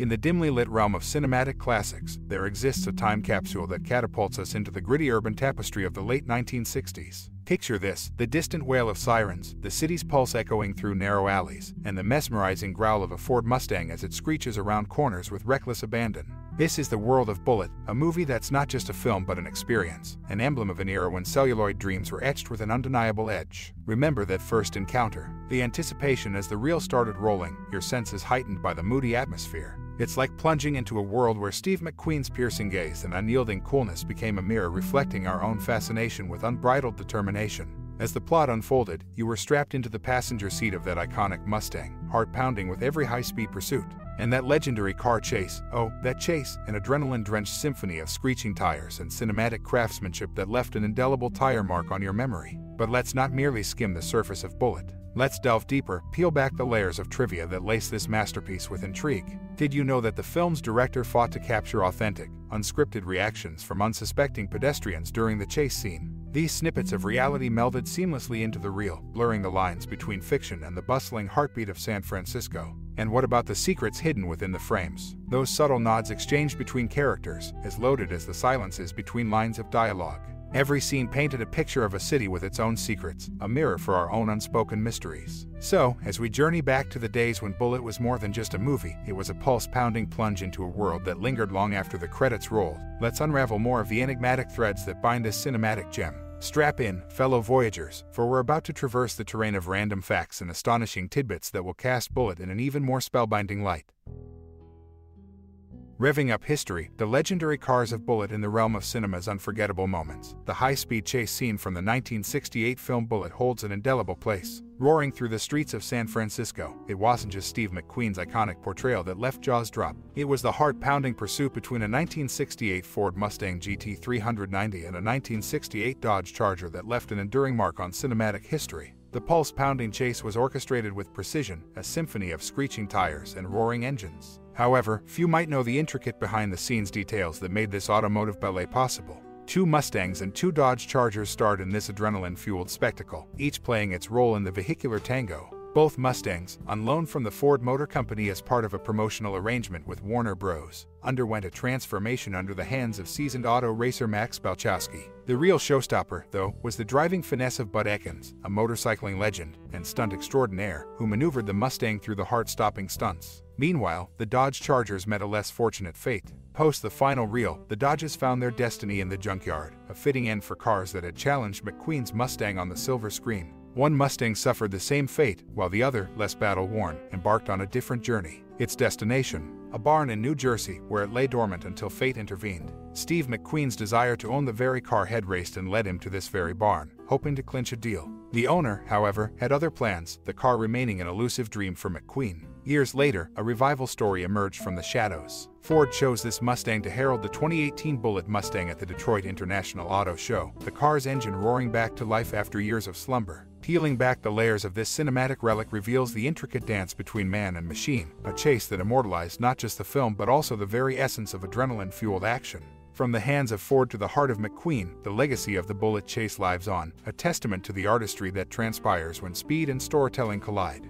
In the dimly lit realm of cinematic classics, there exists a time capsule that catapults us into the gritty urban tapestry of the late 1960s. Picture this the distant wail of sirens, the city's pulse echoing through narrow alleys, and the mesmerizing growl of a Ford Mustang as it screeches around corners with reckless abandon. This is the world of Bullitt, a movie that's not just a film but an experience, an emblem of an era when celluloid dreams were etched with an undeniable edge. Remember that first encounter, the anticipation as the reel started rolling, your senses heightened by the moody atmosphere. It's like plunging into a world where Steve McQueen's piercing gaze and unyielding coolness became a mirror reflecting our own fascination with unbridled determination. As the plot unfolded, you were strapped into the passenger seat of that iconic Mustang, heart pounding with every high speed pursuit. And that legendary car chase, oh, that chase, an adrenaline drenched symphony of screeching tires and cinematic craftsmanship that left an indelible tire mark on your memory. But let's not merely skim the surface of Bullitt. Let's delve deeper, peel back the layers of trivia that lace this masterpiece with intrigue. Did you know that the film's director fought to capture authentic, unscripted reactions from unsuspecting pedestrians during the chase scene? These snippets of reality melded seamlessly into the reel, blurring the lines between fiction and the bustling heartbeat of San Francisco. And what about the secrets hidden within the frames? Those subtle nods exchanged between characters, as loaded as the silences between lines of dialogue. Every scene painted a picture of a city with its own secrets, a mirror for our own unspoken mysteries. So, as we journey back to the days when Bullitt was more than just a movie, it was a pulse pounding plunge into a world that lingered long after the credits rolled. Let's unravel more of the enigmatic threads that bind this cinematic gem. Strap in, fellow Voyagers, for we're about to traverse the terrain of random facts and astonishing tidbits that will cast Bullitt in an even more spellbinding light. Revving up history, the legendary cars of Bullitt in the realm of cinema's unforgettable moments. The high-speed chase scene from the 1968 film Bullitt holds an indelible place. Roaring through the streets of San Francisco, it wasn't just Steve McQueen's iconic portrayal that left jaws drop. It was the heart-pounding pursuit between a 1968 Ford Mustang GT390 and a 1968 Dodge Charger that left an enduring mark on cinematic history. The pulse-pounding chase was orchestrated with precision, a symphony of screeching tires and roaring engines. However, few might know the intricate behind-the-scenes details that made this automotive ballet possible. Two Mustangs and two Dodge Chargers starred in this adrenaline-fueled spectacle, each playing its role in the vehicular tango. Both Mustangs, on loan from the Ford Motor Company as part of a promotional arrangement with Warner Bros., underwent a transformation under the hands of seasoned auto racer Max Balchowsky. The real showstopper, though, was the driving finesse of Bud Ekins, a motorcycling legend and stunt extraordinaire who maneuvered the Mustang through the heart-stopping stunts. Meanwhile, the Dodge Chargers met a less fortunate fate. Post the final reel, the Dodges found their destiny in the junkyard, a fitting end for cars that had challenged McQueen's Mustang on the silver screen. One Mustang suffered the same fate, while the other, less battle-worn, embarked on a different journey. Its destination, a barn in New Jersey, where it lay dormant until fate intervened. Steve McQueen's desire to own the very car had raced and led him to this very barn, hoping to clinch a deal. The owner, however, had other plans, the car remaining an elusive dream for McQueen. Years later, a revival story emerged from the shadows. Ford chose this Mustang to herald the 2018 Bullitt Mustang at the Detroit International Auto Show, the car's engine roaring back to life after years of slumber. Peeling back the layers of this cinematic relic reveals the intricate dance between man and machine, a chase that immortalized not just the film but also the very essence of adrenaline-fueled action. From the hands of Ford to the heart of McQueen, the legacy of the Bullitt chase lives on, a testament to the artistry that transpires when speed and storytelling collide.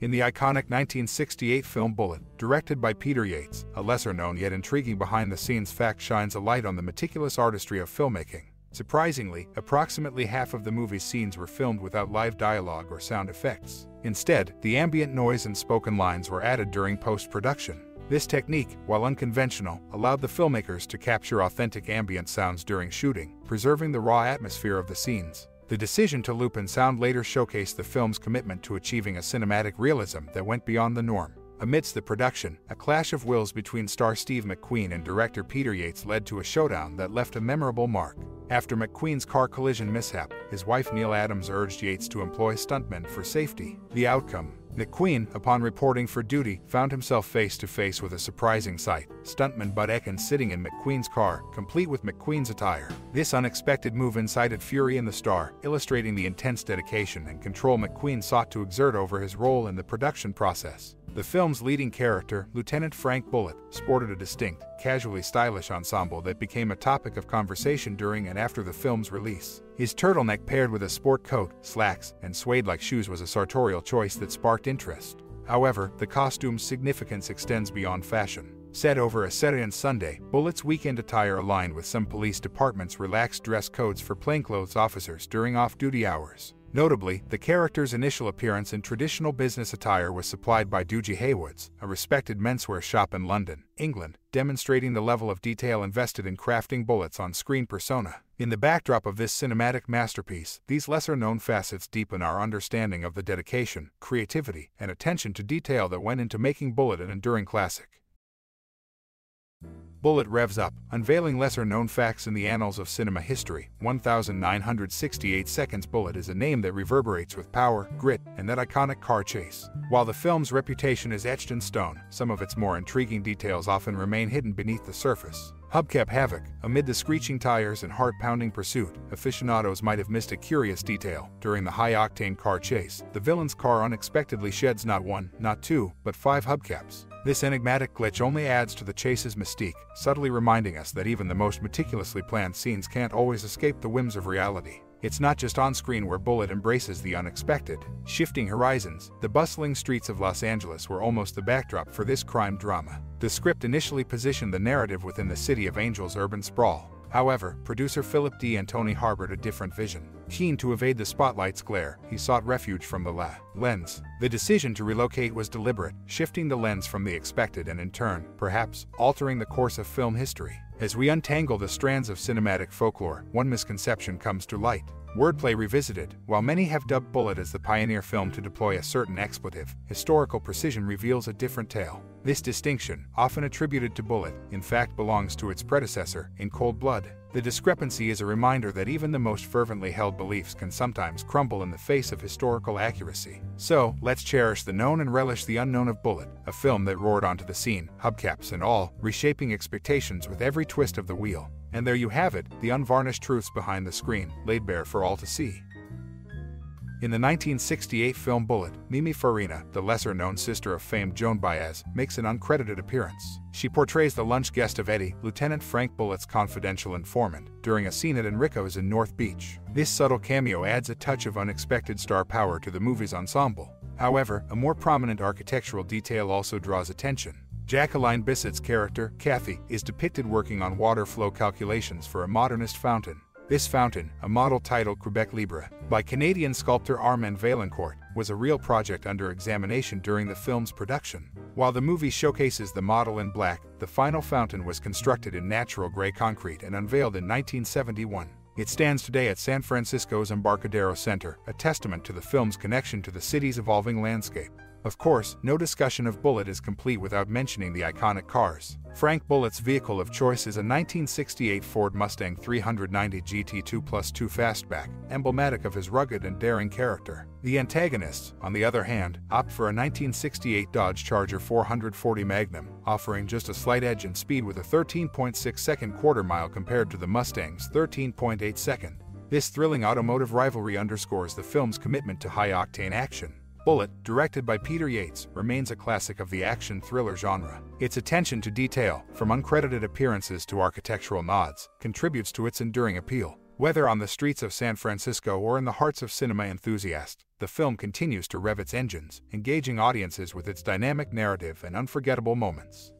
In the iconic 1968 film Bullitt, directed by Peter Yates, a lesser-known yet intriguing behind-the-scenes fact shines a light on the meticulous artistry of filmmaking. Surprisingly, approximately half of the movie's scenes were filmed without live dialogue or sound effects. Instead, the ambient noise and spoken lines were added during post-production. This technique, while unconventional, allowed the filmmakers to capture authentic ambient sounds during shooting, preserving the raw atmosphere of the scenes. The decision to loop in sound later showcased the film's commitment to achieving a cinematic realism that went beyond the norm. Amidst the production, a clash of wills between star Steve McQueen and director Peter Yates led to a showdown that left a memorable mark. After McQueen's car collision mishap, his wife Neile Adams urged Yates to employ stuntmen for safety. The outcome, McQueen, upon reporting for duty, found himself face to face with a surprising sight. Stuntman Bud Ekins sitting in McQueen's car, complete with McQueen's attire. This unexpected move incited fury in the star, illustrating the intense dedication and control McQueen sought to exert over his role in the production process. The film's leading character, Lieutenant Frank Bullitt, sported a distinct, casually stylish ensemble that became a topic of conversation during and after the film's release. His turtleneck paired with a sport coat, slacks, and suede-like shoes was a sartorial choice that sparked interest. However, the costume's significance extends beyond fashion. Set over a Saturday and Sunday, Bullitt's weekend attire aligned with some police departments' relaxed dress codes for plainclothes officers during off-duty hours. Notably, the character's initial appearance in traditional business attire was supplied by Dougie Hayward's, a respected menswear shop in London, England, demonstrating the level of detail invested in crafting Bullitt's on-screen persona. In the backdrop of this cinematic masterpiece, these lesser-known facets deepen our understanding of the dedication, creativity, and attention to detail that went into making Bullitt an enduring classic. Bullitt revs up, unveiling lesser-known facts in the annals of cinema history. 1968 Seconds Bullitt is a name that reverberates with power, grit, and that iconic car chase. While the film's reputation is etched in stone, some of its more intriguing details often remain hidden beneath the surface. Hubcap havoc. Amid the screeching tires and heart-pounding pursuit, aficionados might have missed a curious detail. During the high-octane car chase, the villain's car unexpectedly sheds not one, not two, but five hubcaps. This enigmatic glitch only adds to the chase's mystique, subtly reminding us that even the most meticulously planned scenes can't always escape the whims of reality. It's not just on screen where Bullitt embraces the unexpected. Shifting horizons, the bustling streets of Los Angeles were almost the backdrop for this crime drama. The script initially positioned the narrative within the City of Angels urban sprawl. However, producer Philip D'Antoni harbored a different vision. Keen to evade the spotlight's glare, he sought refuge from the la lens. The decision to relocate was deliberate, shifting the lens from the expected and in turn, perhaps, altering the course of film history. As we untangle the strands of cinematic folklore, one misconception comes to light. Wordplay revisited. While many have dubbed Bullitt as the pioneer film to deploy a certain expletive, historical precision reveals a different tale. This distinction, often attributed to Bullitt, in fact belongs to its predecessor, In Cold Blood. The discrepancy is a reminder that even the most fervently held beliefs can sometimes crumble in the face of historical accuracy. So, let's cherish the known and relish the unknown of Bullitt, a film that roared onto the scene, hubcaps and all, reshaping expectations with every twist of the wheel. And there you have it, the unvarnished truths behind the screen, laid bare for all to see. In the 1968 film Bullitt, Mimi Farina, the lesser-known sister of famed Joan Baez, makes an uncredited appearance. She portrays the lunch guest of Eddie, Lieutenant Frank Bullitt's confidential informant, during a scene at Enrico's in North Beach. This subtle cameo adds a touch of unexpected star power to the movie's ensemble. However, a more prominent architectural detail also draws attention. Jacqueline Bisset's character, Cathy, is depicted working on water flow calculations for a modernist fountain. This fountain, a model titled Quebec Libre, by Canadian sculptor Armand Vaillancourt, was a real project under examination during the film's production. While the movie showcases the model in black, the final fountain was constructed in natural gray concrete and unveiled in 1971. It stands today at San Francisco's Embarcadero Center, a testament to the film's connection to the city's evolving landscape. Of course, no discussion of Bullitt is complete without mentioning the iconic cars. Frank Bullitt's vehicle of choice is a 1968 Ford Mustang 390 GT2 Plus 2 Fastback, emblematic of his rugged and daring character. The antagonists, on the other hand, opt for a 1968 Dodge Charger 440 Magnum, offering just a slight edge in speed with a 13.6 second quarter mile compared to the Mustang's 13.8 second. This thrilling automotive rivalry underscores the film's commitment to high-octane action. Bullitt, directed by Peter Yates, remains a classic of the action thriller genre. Its attention to detail, from uncredited appearances to architectural nods, contributes to its enduring appeal. Whether on the streets of San Francisco or in the hearts of cinema enthusiasts, the film continues to rev its engines, engaging audiences with its dynamic narrative and unforgettable moments.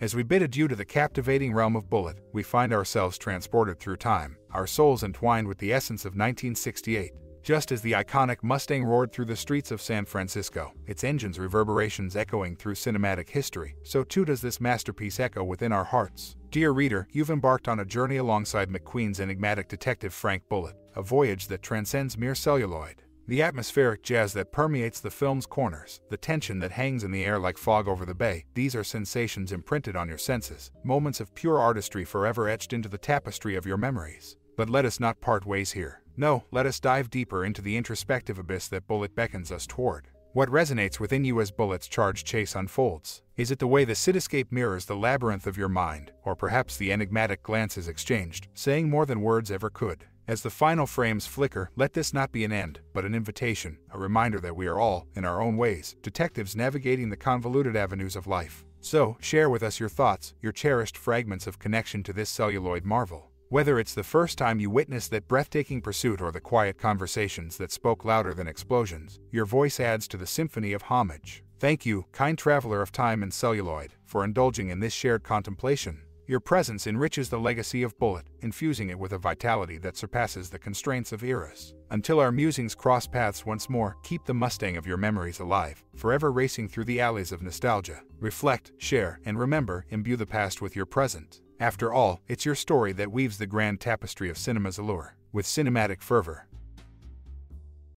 As we bid adieu to the captivating realm of Bullitt, we find ourselves transported through time, our souls entwined with the essence of 1968. Just as the iconic Mustang roared through the streets of San Francisco, its engine's reverberations echoing through cinematic history, so too does this masterpiece echo within our hearts. Dear reader, you've embarked on a journey alongside McQueen's enigmatic detective Frank Bullitt, a voyage that transcends mere celluloid. The atmospheric jazz that permeates the film's corners, the tension that hangs in the air like fog over the bay, these are sensations imprinted on your senses, moments of pure artistry forever etched into the tapestry of your memories. But let us not part ways here. No, let us dive deeper into the introspective abyss that Bullitt beckons us toward. What resonates within you as Bullitt's charged chase unfolds? Is it the way the cityscape mirrors the labyrinth of your mind, or perhaps the enigmatic glances exchanged, saying more than words ever could? As the final frames flicker, let this not be an end, but an invitation, a reminder that we are all, in our own ways, detectives navigating the convoluted avenues of life. So, share with us your thoughts, your cherished fragments of connection to this celluloid marvel. Whether it's the first time you witness that breathtaking pursuit or the quiet conversations that spoke louder than explosions, your voice adds to the symphony of homage. Thank you, kind traveler of time and celluloid, for indulging in this shared contemplation. Your presence enriches the legacy of Bullitt, infusing it with a vitality that surpasses the constraints of eras. Until our musings cross paths once more, keep the Mustang of your memories alive, forever racing through the alleys of nostalgia. Reflect, share, and remember, imbue the past with your present. After all, it's your story that weaves the grand tapestry of cinema's allure. With cinematic fervor,